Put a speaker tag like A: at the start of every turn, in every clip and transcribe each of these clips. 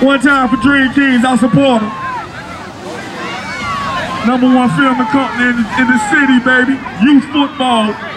A: One time for Dream Kings, I support them. Number one filming company in, in the city, baby. Youth football.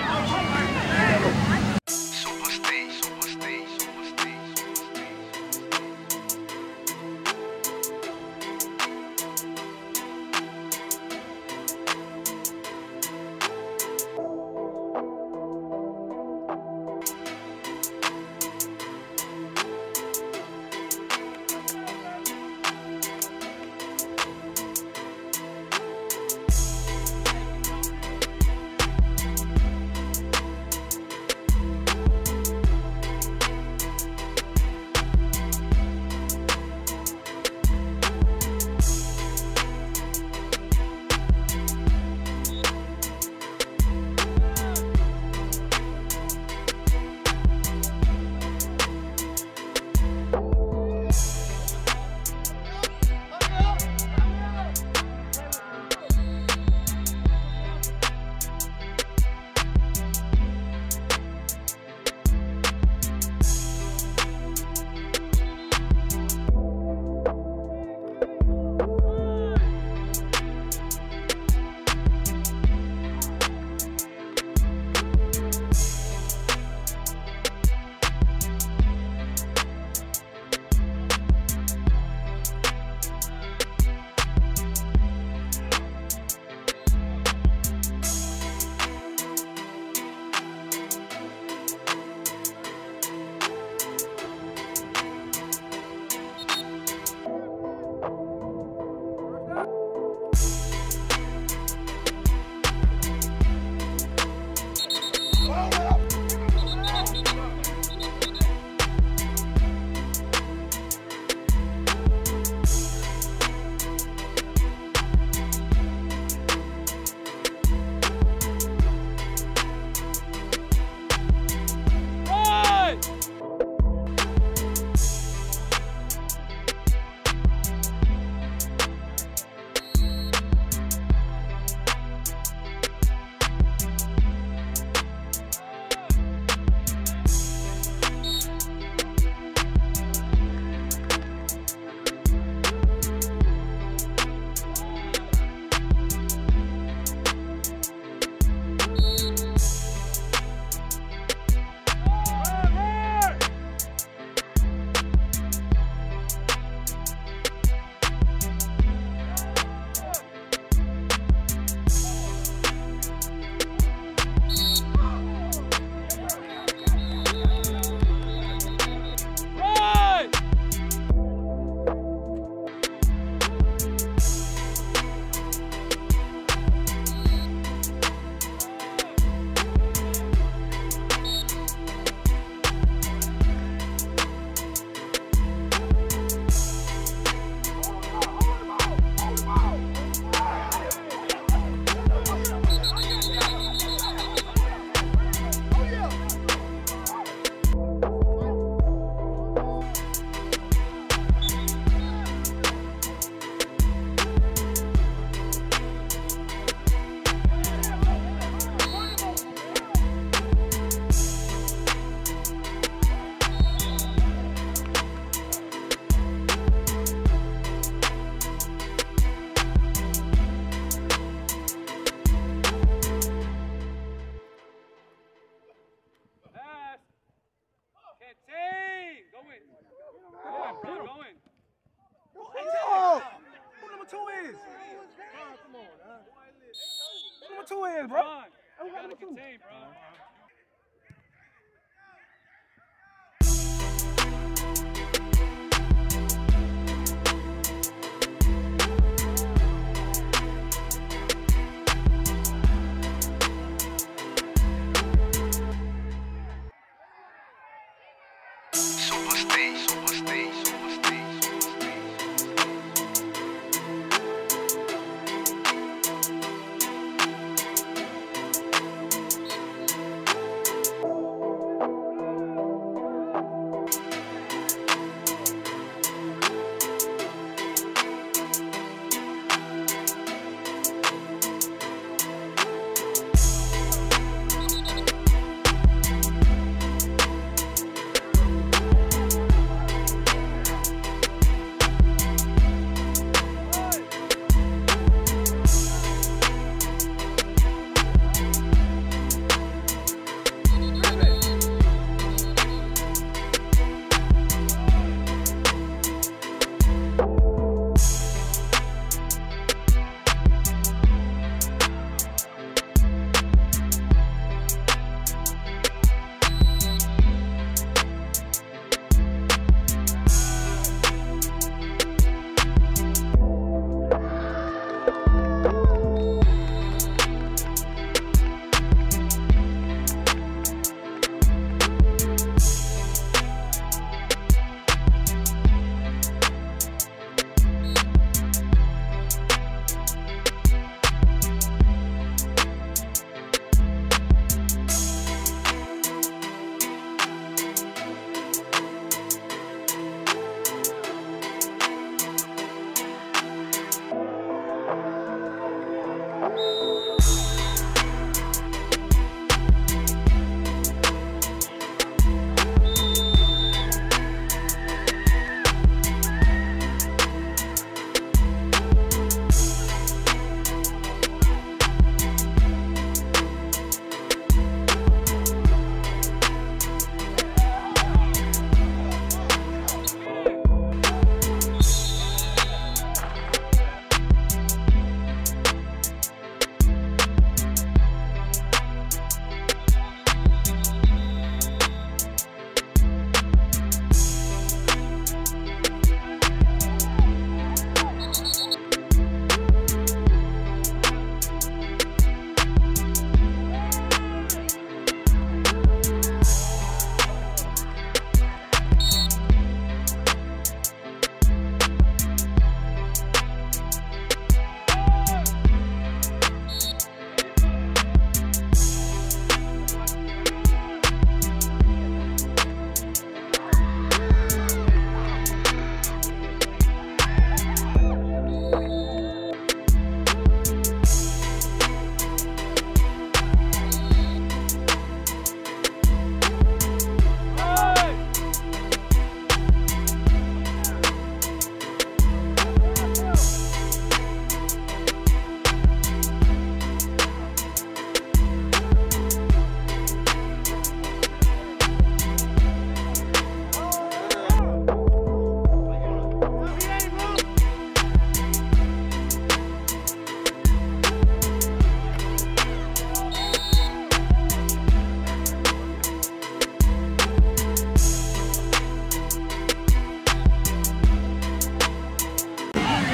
B: Two is, bro.
C: You gotta contain, bro.
D: Super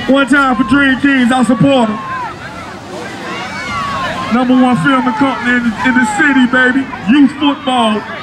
A: One time for Dream Kings, I support them. Number one filming company in, in the city, baby. Youth football.